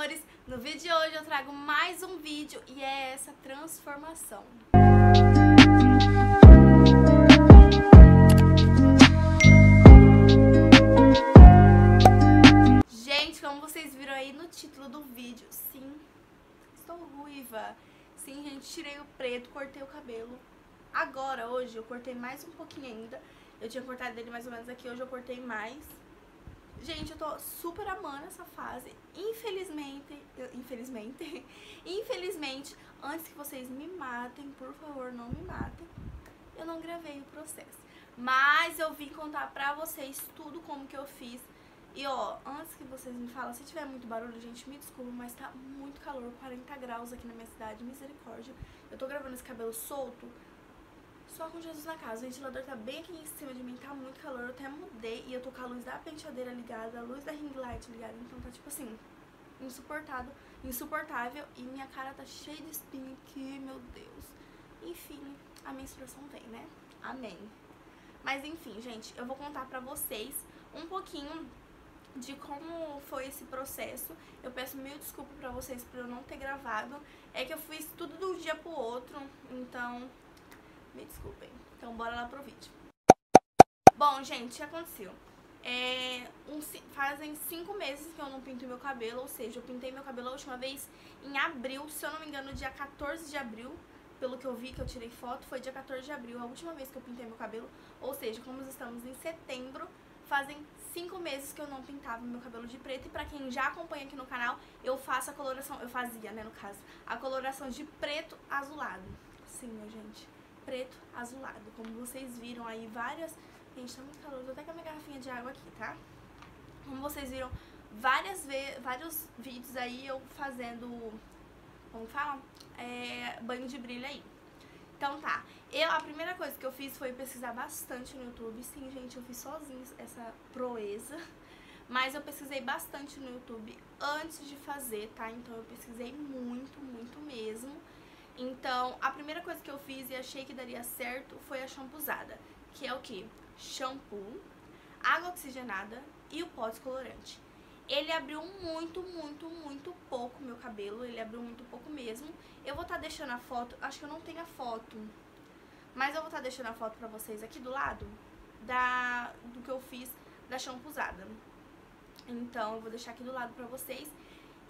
amores! No vídeo de hoje eu trago mais um vídeo e é essa transformação. Gente, como vocês viram aí no título do vídeo, sim, estou ruiva. Sim, gente, tirei o preto, cortei o cabelo. Agora, hoje, eu cortei mais um pouquinho ainda. Eu tinha cortado dele mais ou menos aqui, hoje eu cortei mais. Gente, eu tô super amando essa fase. Infelizmente, infelizmente, infelizmente, antes que vocês me matem, por favor, não me matem, eu não gravei o processo. Mas eu vim contar pra vocês tudo como que eu fiz. E ó, antes que vocês me falem, se tiver muito barulho, gente, me desculpa, mas tá muito calor, 40 graus aqui na minha cidade, misericórdia. Eu tô gravando esse cabelo solto, só com Jesus na casa. O ventilador tá bem aqui em cima de mim, tá muito calor. Eu até mudei e eu tô com a luz da penteadeira ligada, a luz da ring light ligada. Então tá tipo assim, insuportável, insuportável. E minha cara tá cheia de espinho aqui, meu Deus. Enfim, a menstruação vem, né? Amém. Mas enfim, gente, eu vou contar pra vocês um pouquinho de como foi esse processo. Eu peço mil desculpas pra vocês por eu não ter gravado. É que eu fiz tudo de um dia pro outro, então me desculpem. Então bora lá pro vídeo. Bom, gente, o que aconteceu? É, um, fazem cinco meses que eu não pinto meu cabelo, ou seja, eu pintei meu cabelo a última vez em abril, se eu não me engano, dia 14 de abril, pelo que eu vi, que eu tirei foto, foi dia 14 de abril, a última vez que eu pintei meu cabelo, ou seja, como estamos em setembro, fazem cinco meses que eu não pintava meu cabelo de preto, e pra quem já acompanha aqui no canal, eu faço a coloração, eu fazia, né, no caso, a coloração de preto azulado. Sim, minha gente preto azulado. Como vocês viram aí, várias... Gente, tá muito calor, tô até com a minha garrafinha de água aqui, tá? Como vocês viram, várias ve vários vídeos aí eu fazendo... Como fala? É, banho de brilho aí. Então tá, eu, a primeira coisa que eu fiz foi pesquisar bastante no YouTube. Sim, gente, eu fiz sozinha essa proeza. Mas eu pesquisei bastante no YouTube antes de fazer, tá? Então eu pesquisei muito, muito mesmo. Então, a primeira coisa que eu fiz e achei que daria certo foi a shampoozada, que é o que? Shampoo, água oxigenada e o pó descolorante. Ele abriu muito, muito, muito pouco meu cabelo, ele abriu muito pouco mesmo. Eu vou estar tá deixando a foto, acho que eu não tenho a foto, mas eu vou estar tá deixando a foto pra vocês aqui do lado da, do que eu fiz da shampoozada. Então, eu vou deixar aqui do lado pra vocês.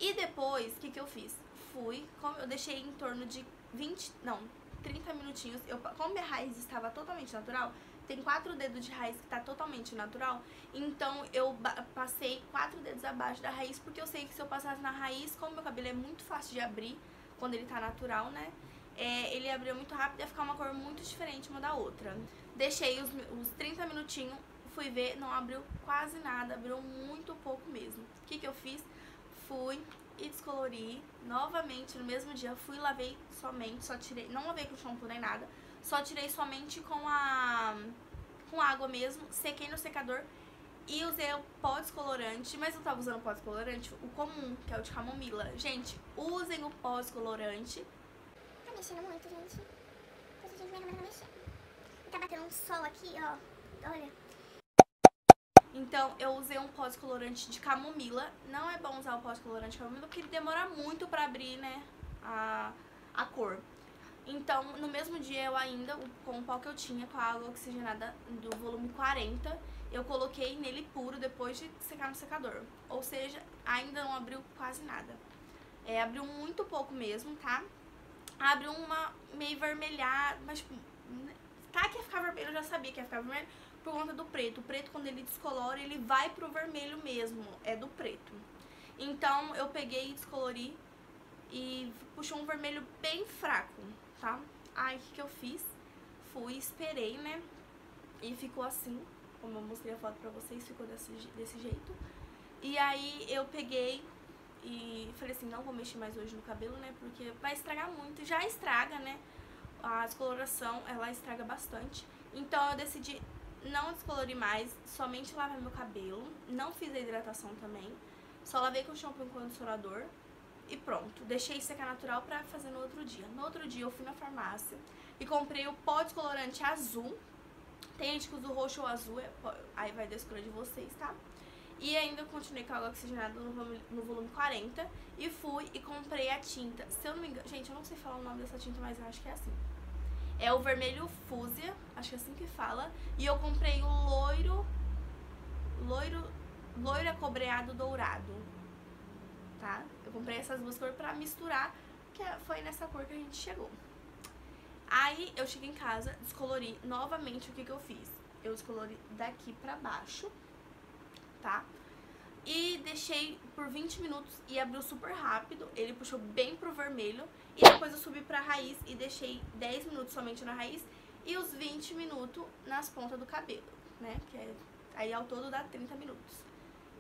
E depois, o que, que eu fiz? Fui, eu deixei em torno de 20, não, 30 minutinhos. Eu, como minha raiz estava totalmente natural, tem quatro dedos de raiz que está totalmente natural, então eu passei quatro dedos abaixo da raiz, porque eu sei que se eu passasse na raiz, como meu cabelo é muito fácil de abrir, quando ele tá natural, né, é, ele abriu muito rápido e ia ficar uma cor muito diferente uma da outra. Deixei os, os 30 minutinhos, fui ver, não abriu quase nada, abriu muito pouco mesmo. O que que eu fiz? Fui, e descolori novamente no mesmo dia. Fui e lavei somente, só tirei, não lavei com shampoo nem nada, só tirei somente com a com água mesmo, sequei no secador e usei o pó descolorante, mas eu tava usando o pó descolorante, o comum, que é o de camomila. Gente, usem o pó descolorante. Tá mexendo muito, gente. Tá batendo um sol aqui, ó. Olha. Então, eu usei um pó descolorante de camomila. Não é bom usar o pó descolorante de camomila porque ele demora muito pra abrir, né, a, a cor. Então, no mesmo dia, eu ainda, com o pó que eu tinha, com a água oxigenada do volume 40, eu coloquei nele puro depois de secar no secador. Ou seja, ainda não abriu quase nada. É, abriu muito pouco mesmo, tá? Abriu uma meio vermelhada, mas tipo, tá que ia ficar vermelho, eu já sabia que ia ficar vermelho por conta do preto. O preto, quando ele descolora, ele vai pro vermelho mesmo, é do preto. Então, eu peguei e descolori e puxou um vermelho bem fraco, tá? Aí, o que, que eu fiz? Fui, esperei, né? E ficou assim, como eu mostrei a foto pra vocês, ficou desse, desse jeito. E aí, eu peguei e falei assim, não vou mexer mais hoje no cabelo, né? Porque vai estragar muito. Já estraga, né? A descoloração, ela estraga bastante. Então, eu decidi não descolori mais, somente lavei meu cabelo, não fiz a hidratação também, só lavei com shampoo e condicionador e pronto. Deixei secar natural pra fazer no outro dia. No outro dia eu fui na farmácia e comprei o pó descolorante azul. Tem gente que usa o roxo ou azul, é, aí vai da escolha de vocês, tá? E ainda continuei com água oxigenada no volume, no volume 40. E fui e comprei a tinta. Se eu não me engano. Gente, eu não sei falar o nome dessa tinta, mas eu acho que é assim. É o vermelho fúzia, acho que é assim que fala. E eu comprei o loiro. Loiro. Loiro acobreado dourado. Tá? Eu comprei essas duas cores pra misturar, que foi nessa cor que a gente chegou. Aí eu cheguei em casa, descolori novamente o que, que eu fiz. Eu descolori daqui pra baixo tá? E deixei por 20 minutos e abriu super rápido, ele puxou bem pro vermelho. E depois eu subi pra raiz e deixei 10 minutos somente na raiz e os 20 minutos nas pontas do cabelo, né? Que é, aí ao todo dá 30 minutos.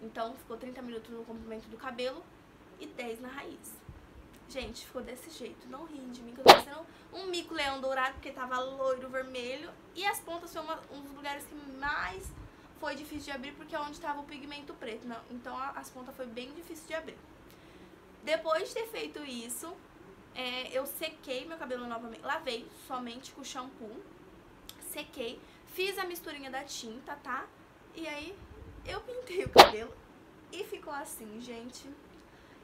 Então ficou 30 minutos no comprimento do cabelo e 10 na raiz. Gente, ficou desse jeito. Não riem de mim, que eu tô parecendo um mico leão dourado, porque tava loiro vermelho. E as pontas foi uma, um dos lugares que mais foi difícil de abrir porque é onde estava o pigmento preto. Não, então as pontas foi bem difícil de abrir. Depois de ter feito isso, é, eu sequei meu cabelo novamente. Lavei somente com shampoo. Sequei. Fiz a misturinha da tinta, tá? E aí eu pintei o cabelo e ficou assim, gente.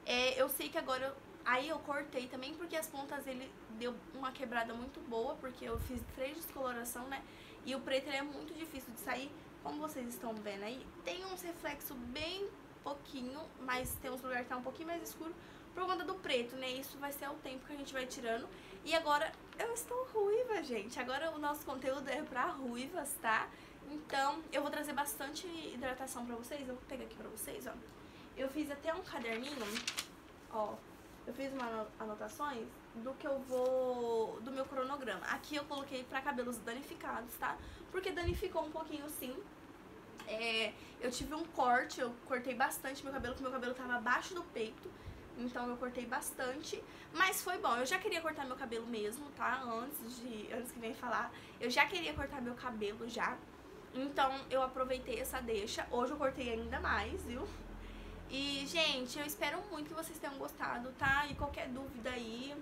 É, eu sei que agora eu, aí eu cortei também porque as pontas ele deu uma quebrada muito boa, porque eu fiz três descoloração, né? E o preto é muito difícil de sair como vocês estão vendo aí, tem uns reflexos bem pouquinho, mas tem uns lugares que tá um pouquinho mais escuro por conta do preto, né? Isso vai ser o tempo que a gente vai tirando. E agora eu estou ruiva, gente. Agora o nosso conteúdo é pra ruivas, tá? Então eu vou trazer bastante hidratação pra vocês. Eu vou pegar aqui pra vocês, ó. Eu fiz até um caderninho, ó. Eu fiz umas anotações do que eu vou... do meu cronograma. Aqui eu coloquei pra cabelos danificados, tá? Porque danificou um pouquinho sim, é, eu tive um corte, eu cortei bastante meu cabelo, porque meu cabelo tava abaixo do peito. Então eu cortei bastante, mas foi bom. Eu já queria cortar meu cabelo mesmo, tá? Antes de antes que vem falar, eu já queria cortar meu cabelo já. Então eu aproveitei essa deixa. Hoje eu cortei ainda mais, viu? E, gente, eu espero muito que vocês tenham gostado, tá? E qualquer dúvida aí,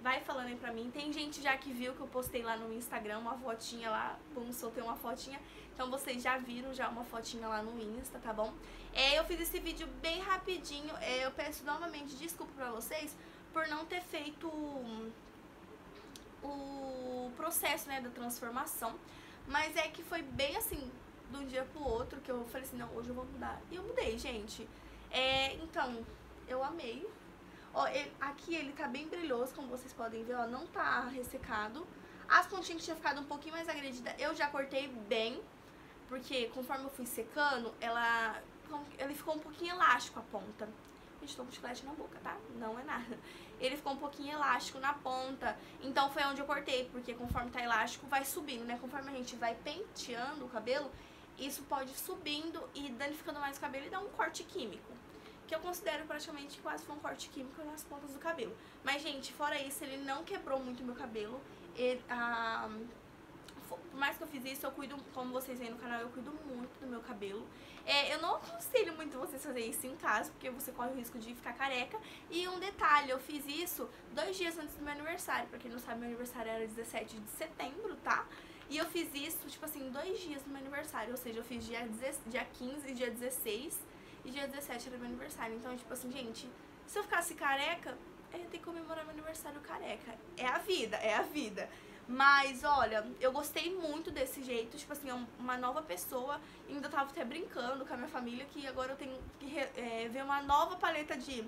vai falando aí pra mim. Tem gente já que viu que eu postei lá no Instagram uma fotinha lá, pum, soltei uma fotinha. Então vocês já viram já uma fotinha lá no Insta, tá bom? É, eu fiz esse vídeo bem rapidinho. É, eu peço novamente desculpa pra vocês por não ter feito o processo, né, da transformação. Mas é que foi bem assim, de um dia pro outro, que eu falei assim, não, hoje eu vou mudar. E eu mudei, gente. É, então, eu amei. Ó, ele, aqui ele tá bem brilhoso, como vocês podem ver, ó, não tá ressecado. As pontinhas que tinham ficado um pouquinho mais agredidas, eu já cortei bem. Porque conforme eu fui secando, ela, ele ficou um pouquinho elástico a ponta. Gente, tô com chiclete na boca, tá? Não é nada. Ele ficou um pouquinho elástico na ponta. Então foi onde eu cortei, porque conforme tá elástico, vai subindo, né? Conforme a gente vai penteando o cabelo, isso pode subindo e danificando mais o cabelo e dar um corte químico. Que eu considero praticamente quase foi um corte químico nas pontas do cabelo. Mas, gente, fora isso, ele não quebrou muito meu cabelo. Ele, ah, por mais que eu fiz isso, eu cuido, como vocês veem no canal, eu cuido muito do meu cabelo. É, eu não aconselho muito vocês fazerem isso em casa, porque você corre o risco de ficar careca. E um detalhe, eu fiz isso dois dias antes do meu aniversário. Pra quem não sabe, meu aniversário era 17 de setembro, tá? E eu fiz isso, tipo assim, dois dias do meu aniversário. Ou seja, eu fiz dia, dia 15 e dia 16. E dia 17 era meu aniversário. Então, tipo assim, gente, se eu ficasse careca, eu ia ter que comemorar meu aniversário careca. É a vida, é a vida. Mas, olha, eu gostei muito desse jeito, tipo assim, é uma nova pessoa. Ainda tava até brincando com a minha família que agora eu tenho que é, ver uma nova paleta de,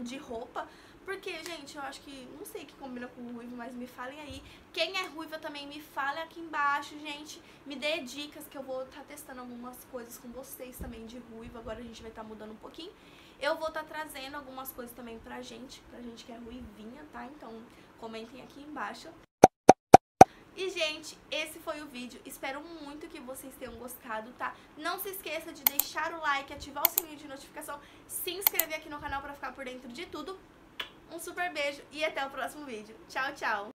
de roupa. Porque, gente, eu acho que, não sei que combina com ruivo, mas me falem aí. Quem é ruiva também, me fale aqui embaixo, gente. Me dê dicas que eu vou estar tá testando algumas coisas com vocês também de ruiva. Agora a gente vai estar tá mudando um pouquinho. Eu vou estar tá trazendo algumas coisas também pra gente, pra gente que é ruivinha, tá? Então, comentem aqui embaixo. E, gente, esse foi o vídeo. Espero muito que vocês tenham gostado, tá? Não se esqueça de deixar o like, ativar o sininho de notificação, se inscrever aqui no canal pra ficar por dentro de tudo. Um super beijo e até o próximo vídeo. Tchau, tchau!